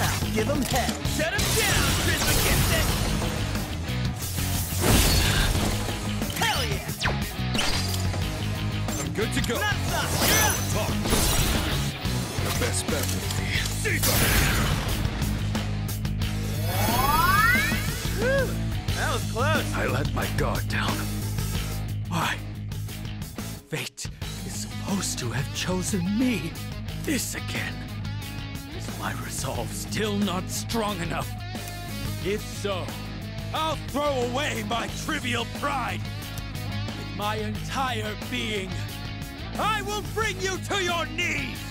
I'll give him hell. Shut him down, Trismegistus! Hell yeah! I'm good to go. Stop! You're up! Talk. The best bet would be Caesar. That was close. I let my guard down. Why? Fate is supposed to have chosen me. This again. Is my resolve still not strong enough? If so, I'll throw away my trivial pride. With my entire being, I will bring you to your knees!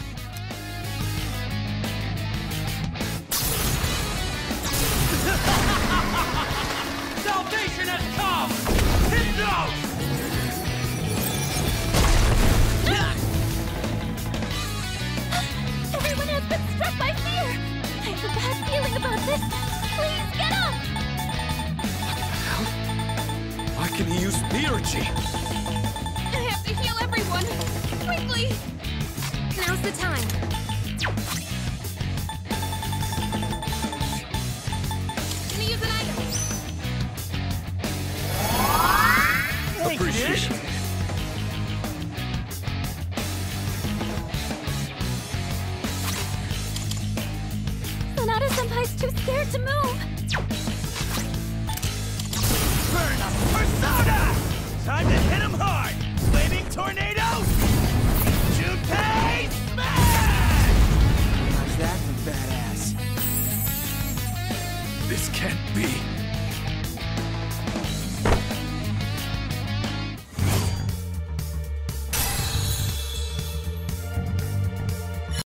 Struck by fear! I have a bad feeling about this! Please get up! Why can he use Theurgy? I have to heal everyone! Quickly! Now's the time. was too scared to move! Burn up persona! Time to hit him hard! Flaming tornado! Junpei smash! How's that for badass? This can't be!